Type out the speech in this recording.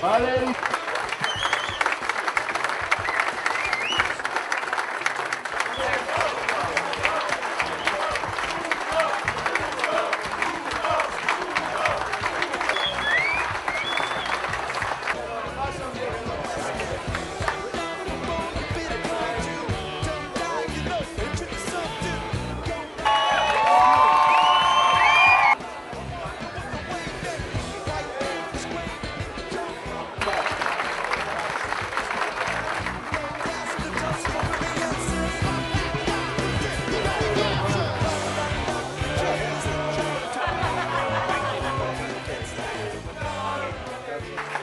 Valeu! Gracias.